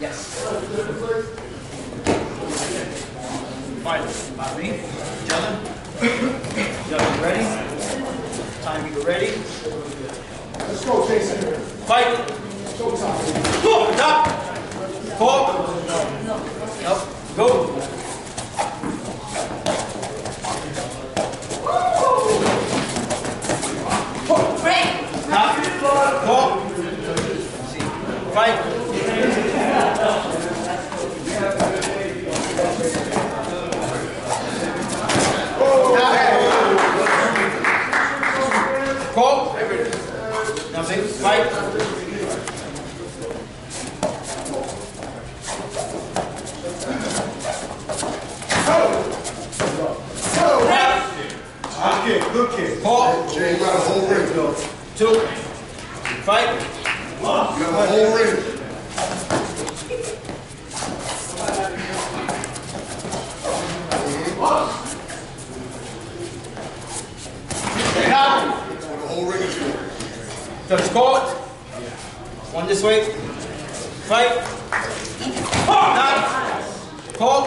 Yes. Me. Ready? Time ready. Let's go, Jason. Fight. Go. Four. Stop. Four. Fight. Call. Now say, fight. Good kick. Call. Jay, you got a whole ring. Two. Fight. That's what the whole ring is for. Touch. One this way. Fight. Nine. Call.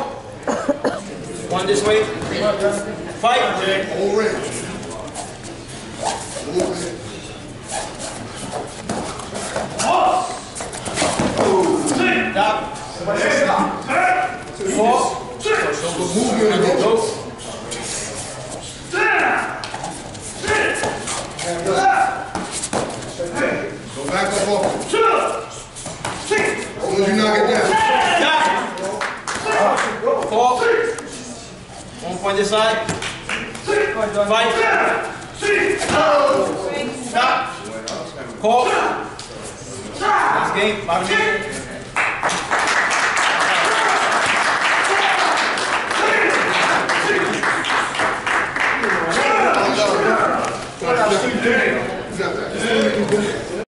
One this way. Fight. Ring. Stop. Four. Movement and go. Go. Back up off. As long as you knock it down. Stop. Four. One point this side. Fight. Stop. Call. Next game. Bottom.